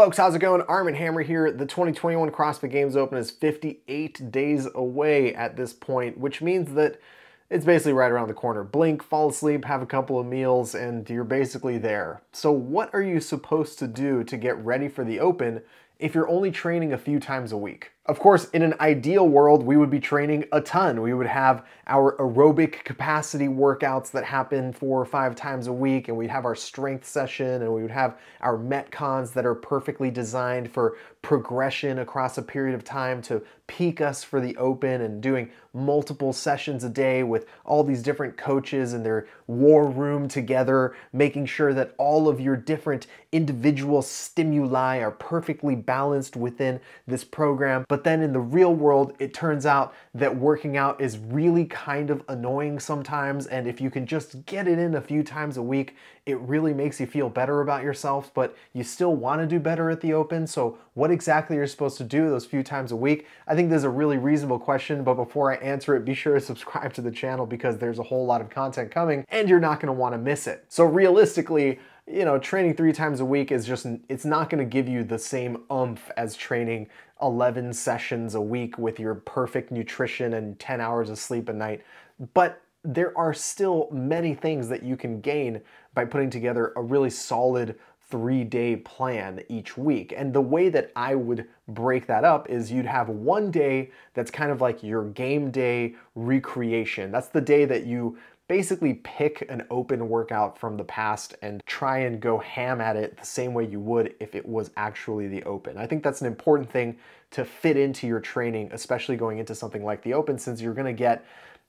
Folks, how's it going? Armen Hammer here. The 2021 CrossFit Games Open is 58 days away at this point, which means that it's basically right around the corner. Blink, fall asleep, have a couple of meals, and you're basically there. So what are you supposed to do to get ready for the Open if you're only training a few times a week? Of course, in an ideal world, we would be training a ton. We would have our aerobic capacity workouts that happen four or five times a week, and we'd have our strength session, and we would have our Metcons that are perfectly designed for progression across a period of time to peak us for the open and doing multiple sessions a day with all these different coaches in their war room together, making sure that all of your different individual stimuli are perfectly balanced within this program. But then in the real world, it turns out that working out is really kind of annoying sometimes. And if you can just get it in a few times a week, it really makes you feel better about yourself, but you still want to do better at the open. So what exactly you're supposed to do those few times a week? I think there's a really reasonable question, but before I answer it, be sure to subscribe to the channel because there's a whole lot of content coming and you're not going to want to miss it. So realistically, you know, training three times a week is just, it's not going to give you the same umph as training 11 sessions a week with your perfect nutrition and 10 hours of sleep a night. But there are still many things that you can gain by putting together a really solid three day plan each week. And the way that I would break that up is you'd have one day that's kind of like your game day recreation. That's the day that you basically pick an open workout from the past and try and go ham at it the same way you would if it was actually the open. I think that's an important thing to fit into your training, especially going into something like the open, since you're gonna get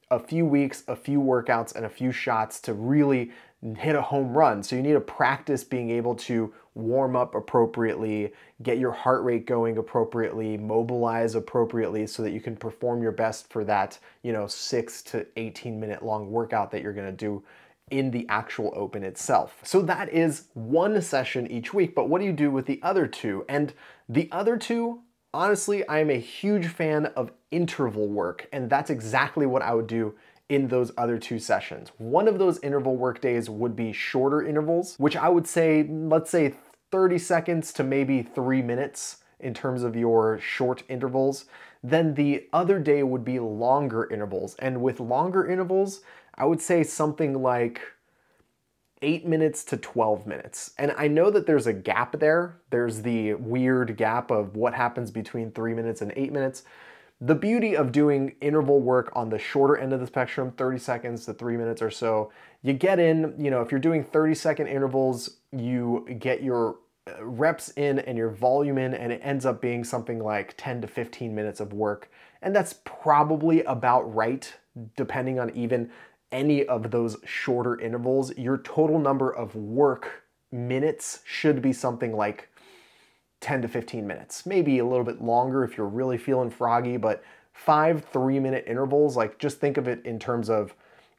a few weeks, a few workouts, and a few shots to really hit a home run. So you need to practice being able to warm up appropriately, get your heart rate going appropriately, mobilize appropriately so that you can perform your best for that, you know, 6 to 18 minute long workout that you're going to do in the actual open itself. So that is one session each week, but what do you do with the other two? And the other two Honestly, I am a huge fan of interval work, and that's exactly what I would do in those other two sessions. One of those interval work days would be shorter intervals, which I would say, let's say 30 seconds to maybe three minutes in terms of your short intervals. Then the other day would be longer intervals. And with longer intervals, I would say something like 8 minutes to 12 minutes. And I know that there's a gap there. There's the weird gap of what happens between 3 minutes and 8 minutes. The beauty of doing interval work on the shorter end of the spectrum, 30 seconds to 3 minutes or so, you get in, you know, if you're doing 30 second intervals, you get your uh, reps in and your volume in and it ends up being something like 10 to 15 minutes of work. And that's probably about right depending on even any of those shorter intervals, your total number of work minutes should be something like 10 to 15 minutes. Maybe a little bit longer if you're really feeling froggy, but five three minute intervals, like just think of it in terms of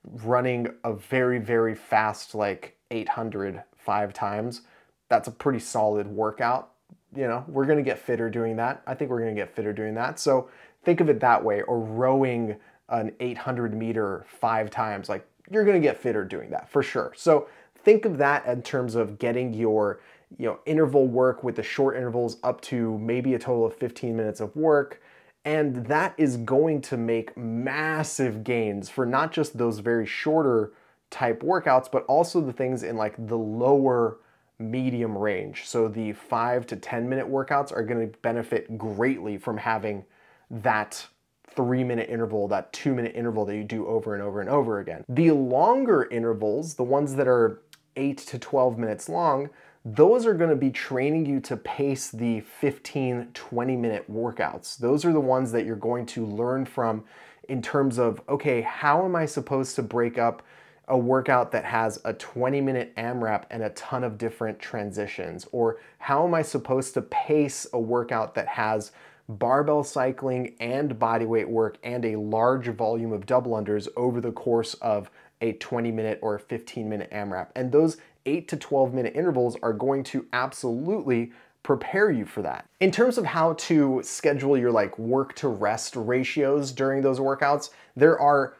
running a very, very fast, like 800 five times. That's a pretty solid workout. You know, we're gonna get fitter doing that. I think we're gonna get fitter doing that. So think of it that way, or rowing an 800 meter five times, like you're gonna get fitter doing that for sure. So think of that in terms of getting your you know interval work with the short intervals up to maybe a total of 15 minutes of work and that is going to make massive gains for not just those very shorter type workouts but also the things in like the lower medium range so the 5 to 10 minute workouts are going to benefit greatly from having that three minute interval, that two minute interval that you do over and over and over again. The longer intervals, the ones that are eight to 12 minutes long, those are gonna be training you to pace the 15, 20 minute workouts. Those are the ones that you're going to learn from in terms of, okay, how am I supposed to break up a workout that has a 20 minute AMRAP and a ton of different transitions? Or how am I supposed to pace a workout that has barbell cycling and bodyweight work and a large volume of double unders over the course of a 20 minute or 15 minute AMRAP. And those 8 to 12 minute intervals are going to absolutely prepare you for that. In terms of how to schedule your like work to rest ratios during those workouts, there are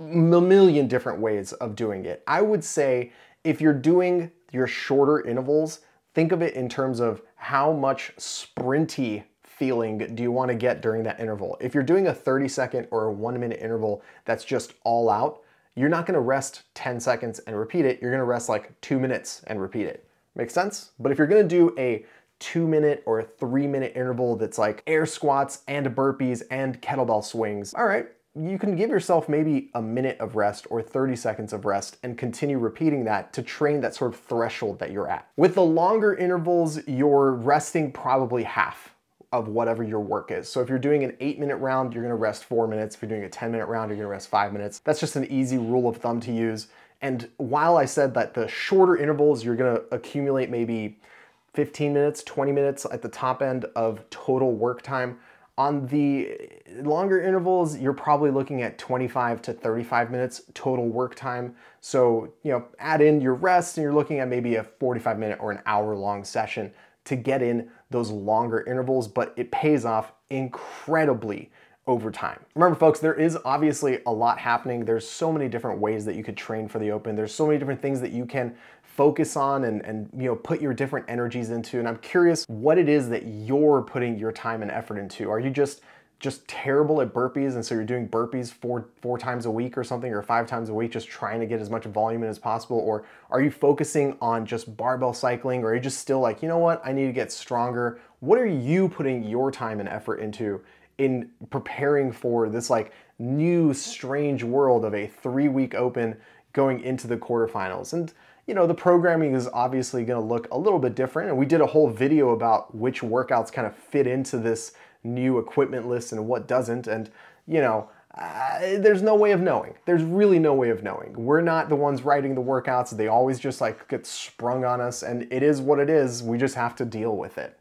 a million different ways of doing it. I would say if you're doing your shorter intervals, think of it in terms of how much sprinty feeling do you want to get during that interval? If you're doing a 30 second or a one minute interval that's just all out, you're not gonna rest 10 seconds and repeat it. You're gonna rest like two minutes and repeat it. Make sense? But if you're gonna do a two minute or a three minute interval that's like air squats and burpees and kettlebell swings, all right, you can give yourself maybe a minute of rest or 30 seconds of rest and continue repeating that to train that sort of threshold that you're at. With the longer intervals, you're resting probably half of whatever your work is. So if you're doing an eight minute round, you're gonna rest four minutes. If you're doing a 10 minute round, you're gonna rest five minutes. That's just an easy rule of thumb to use. And while I said that the shorter intervals, you're gonna accumulate maybe 15 minutes, 20 minutes at the top end of total work time, on the longer intervals, you're probably looking at 25 to 35 minutes total work time. So, you know, add in your rest and you're looking at maybe a 45 minute or an hour long session to get in those longer intervals, but it pays off incredibly over time. Remember folks, there is obviously a lot happening. There's so many different ways that you could train for the open. There's so many different things that you can focus on and, and you know put your different energies into. And I'm curious what it is that you're putting your time and effort into. Are you just just terrible at burpees and so you're doing burpees four four times a week or something or five times a week just trying to get as much volume in as possible? Or are you focusing on just barbell cycling or are you just still like you know what? I need to get stronger. What are you putting your time and effort into in preparing for this like new strange world of a three week open going into the quarterfinals? And you know, the programming is obviously going to look a little bit different. And we did a whole video about which workouts kind of fit into this new equipment list and what doesn't. And, you know, uh, there's no way of knowing. There's really no way of knowing. We're not the ones writing the workouts. They always just like get sprung on us and it is what it is. We just have to deal with it.